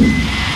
you